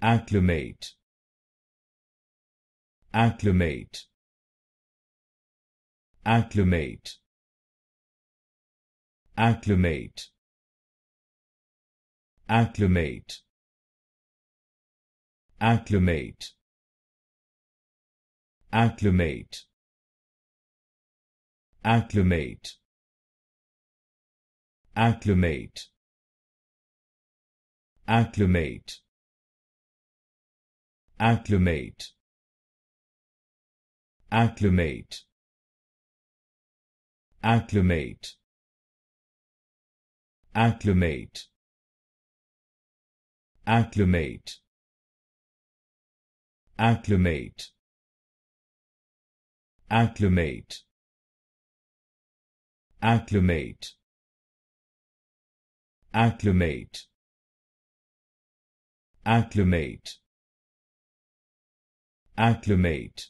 acclimate acclimate acclimate acclimate acclimate acclimate acclimate acclimate acclimate acclimate acclimate acclimate acclimate acclimate acclimate acclimate acclimate acclimate acclimate acclimate acclimate